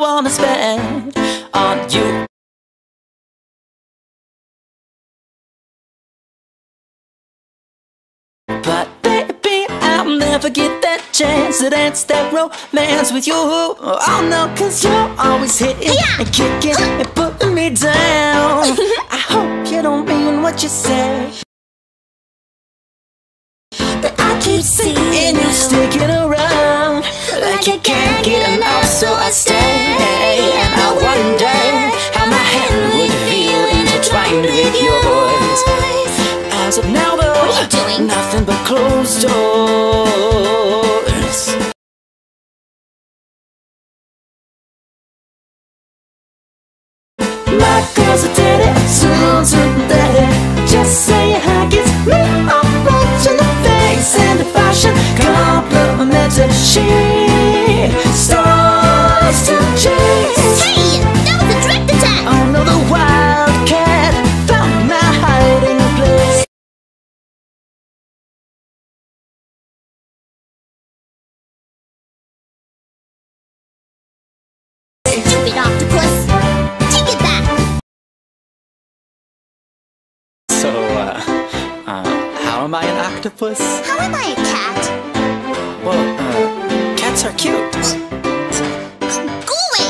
wanna spend on you. But baby, I'll never get that chance to dance that romance with you. Oh no, cause you're always hitting and kicking and putting me down. I hope you don't mean what you say. But I keep seeing you sticking around Like you can't get enough so I stay And I wonder how my hand would feel intertwined with yours As of now though, What are you doing? nothing but closed doors. My girl's a daddy, soon to daddy Just say hi, gets me punch in the face And the fashion complimented She octopus? How am I a cat? Well, uh, cats are cute Go away!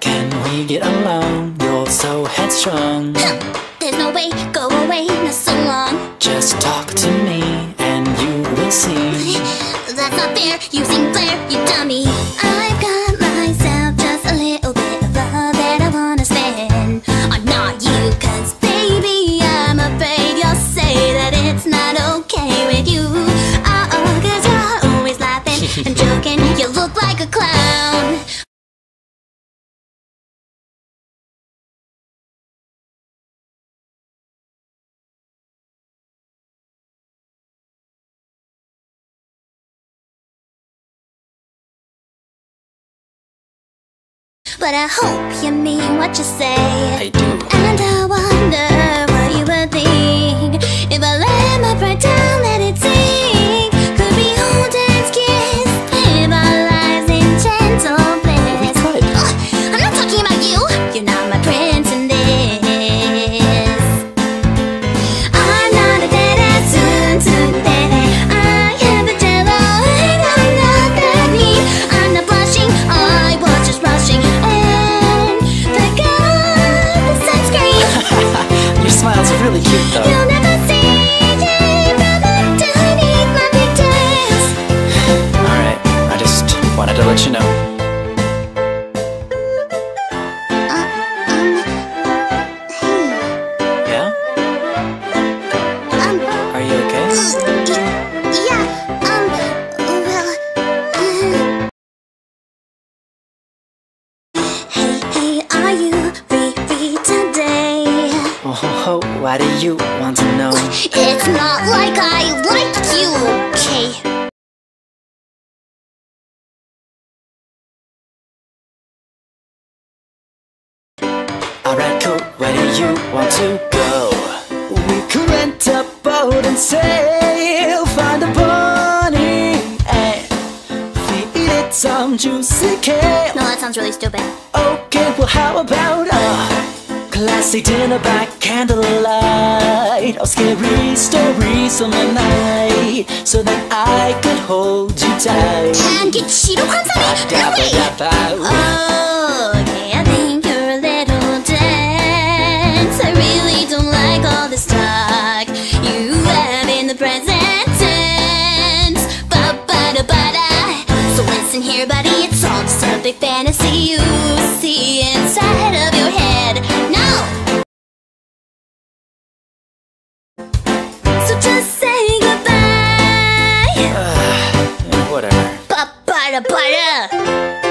Can we get along? You're so headstrong There's no way, go away, not so long. Just talk to me and you will see That's not fair, you seem you dummy. But I hope you mean what you say. I Oh, ho, ho, why do you want to know? It's not like I to go? We could rent a boat and sail Find a bunny and feed it some juicy kale No, that sounds really stupid. Okay, well how about a classy dinner by candlelight Or scary stories from the night So that I could hold you tight And get Cheeto puns on? No way! Oh, It's all just a big fantasy you see inside of your head. No, So just say goodbye. Uh, Whatever. Ba-ba-da-ba-da.